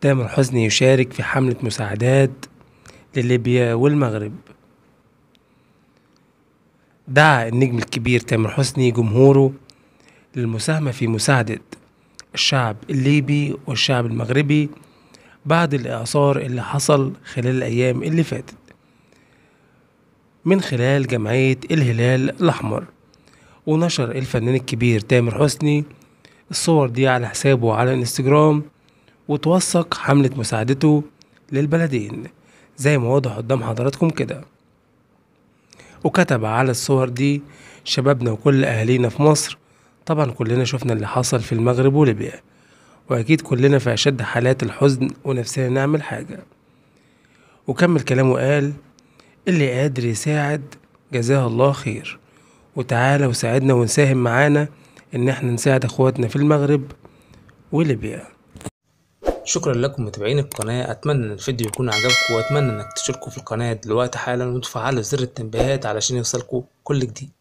تامر حسني يشارك في حملة مساعدات لليبيا والمغرب. دعا النجم الكبير تامر حسني جمهوره للمساهمة في مساعدة الشعب الليبي والشعب المغربي بعد الإعصار اللي حصل خلال الأيام اللي فاتت من خلال جمعية الهلال الأحمر. ونشر الفنان الكبير تامر حسني الصور دي على حسابه على الإنستجرام وتوثق حملة مساعدته للبلدين زي ما واضح قدام حضراتكم كده. وكتب على الصور دي شبابنا وكل أهالينا في مصر. طبعا كلنا شفنا اللي حصل في المغرب وليبيا. وأكيد كلنا في أشد حالات الحزن ونفسنا نعمل حاجة. وكمل كلامه قال اللي قادر يساعد جزاه الله خير. وتعالى وساعدنا ونساهم معانا إن إحنا نساعد إخواتنا في المغرب وليبيا. شكرا لكم متابعين القناة. أتمنى إن الفيديو يكون عجبكم وأتمنى إنك تشتركوا في القناة دلوقتي حالا وتفعلوا زر التنبيهات علشان يوصلكوا كل جديد.